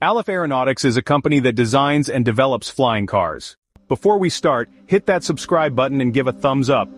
Alef Aeronautics is a company that designs and develops flying cars. Before we start, hit that subscribe button and give a thumbs up.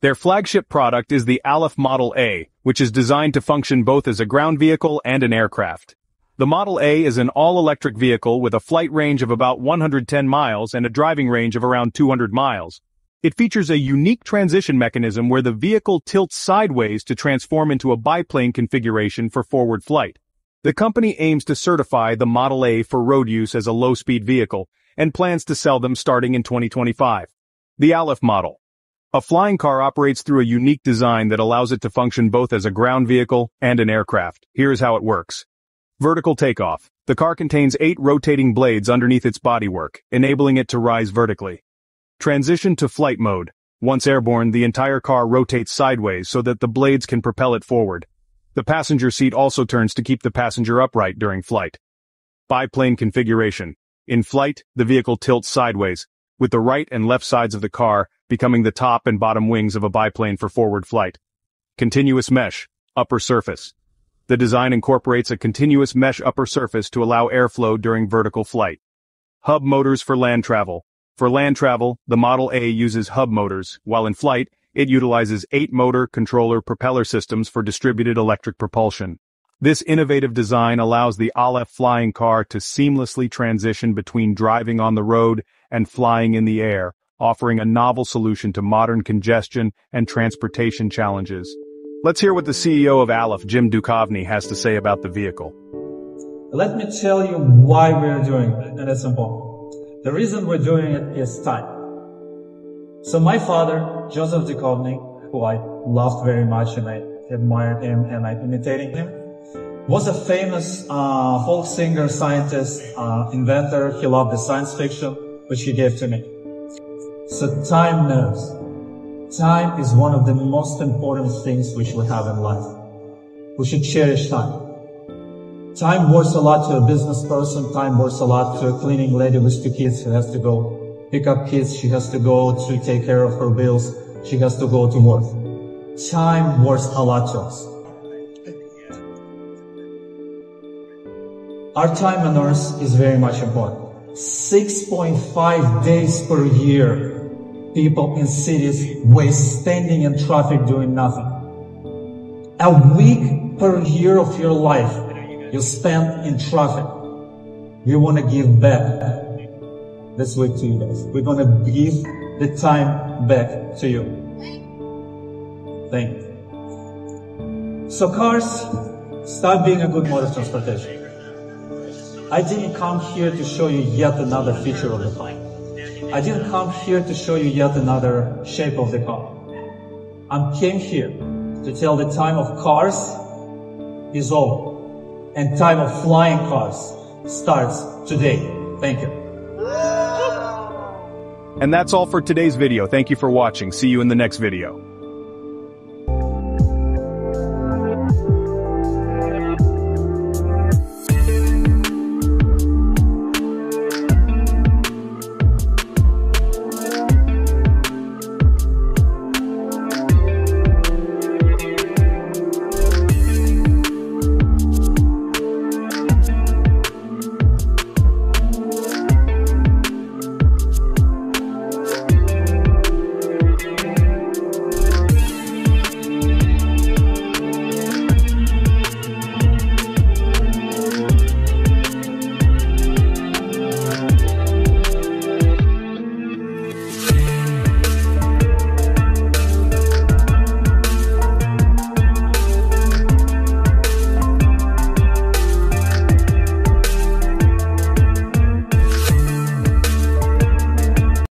Their flagship product is the Alef Model A, which is designed to function both as a ground vehicle and an aircraft. The Model A is an all-electric vehicle with a flight range of about 110 miles and a driving range of around 200 miles. It features a unique transition mechanism where the vehicle tilts sideways to transform into a biplane configuration for forward flight. The company aims to certify the Model A for road use as a low-speed vehicle, and plans to sell them starting in 2025. The Alef model. A flying car operates through a unique design that allows it to function both as a ground vehicle and an aircraft. Here's how it works. Vertical takeoff. The car contains eight rotating blades underneath its bodywork, enabling it to rise vertically. Transition to flight mode. Once airborne, the entire car rotates sideways so that the blades can propel it forward. The passenger seat also turns to keep the passenger upright during flight. Biplane configuration. In flight, the vehicle tilts sideways, with the right and left sides of the car becoming the top and bottom wings of a biplane for forward flight. Continuous mesh, upper surface. The design incorporates a continuous mesh upper surface to allow airflow during vertical flight. Hub motors for land travel. For land travel, the Model A uses hub motors, while in flight, it utilizes eight motor controller propeller systems for distributed electric propulsion. This innovative design allows the Alef flying car to seamlessly transition between driving on the road and flying in the air, offering a novel solution to modern congestion and transportation challenges. Let's hear what the CEO of Alef, Jim Dukhovny, has to say about the vehicle. Let me tell you why we're doing it, and it's important. The reason we're doing it is time. So my father, Joseph Dukhovny, who I loved very much and I admired him and I imitated him, was a famous uh, folk singer, scientist, uh, inventor. He loved the science fiction, which he gave to me. So time knows. Time is one of the most important things which we have in life. We should cherish time. Time worth a lot to a business person. Time worth a lot to a cleaning lady with two kids who has to go pick up kids. She has to go to take care of her bills. She has to go to work. Time worth a lot us. Our time on earth is very much important. 6.5 days per year, people in cities waste standing in traffic doing nothing. A week per year of your life you spend in traffic. We want to give back this week to you guys. We're going to give the time back to you. Thank you. So cars, start being a good mode of transportation. I didn't come here to show you yet another feature of the car. I didn't come here to show you yet another shape of the car. I came here to tell the time of cars is over and time of flying cars starts today. Thank you. And that's all for today's video. Thank you for watching. See you in the next video.